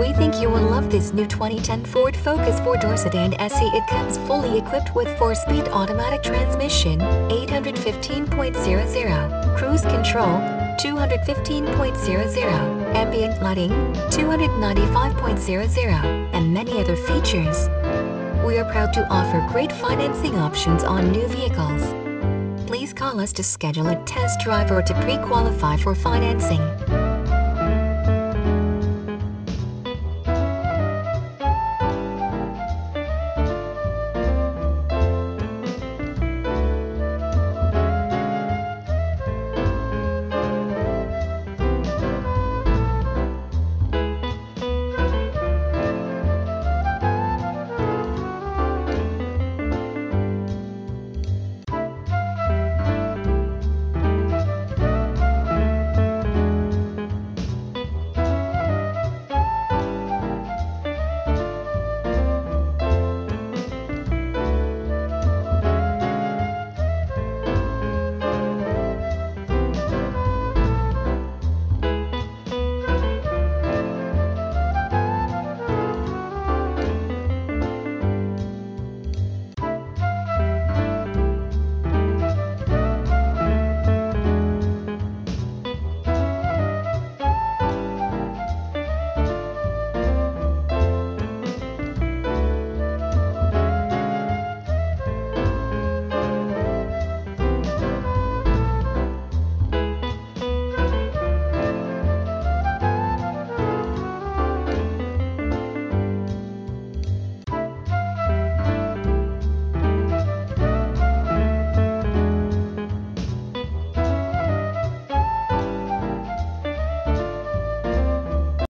We think you will love this new 2010 Ford Focus four-door sedan SE. It comes fully equipped with four-speed automatic transmission, 815.00, cruise control, 215.00, ambient lighting, 295.00, and many other features. We are proud to offer great financing options on new vehicles. Please call us to schedule a test drive or to pre-qualify for financing.